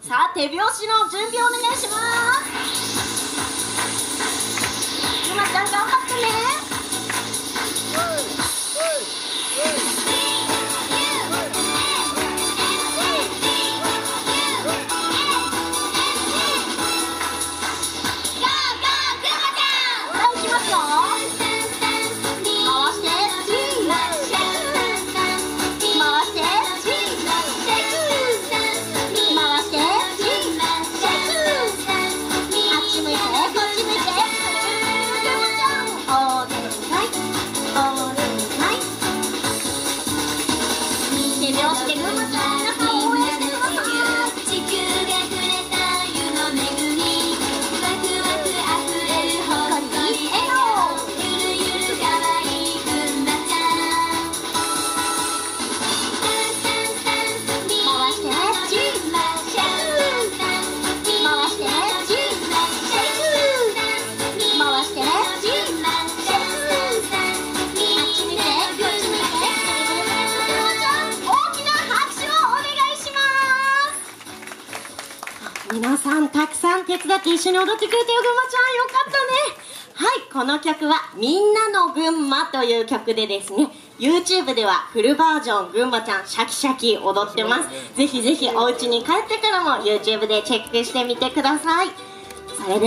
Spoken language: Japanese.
さあ手拍子の準備お願いします。して皆さんたくさん手伝って一緒に踊ってくれてよぐんまちゃんよかったね。はいこの曲は「みんなの群馬」という曲でですね。YouTube ではフルバージョンぐんまちゃんシャキシャキ踊ってます。ぜひぜひお家に帰ってからも YouTube でチェックしてみてください。それでは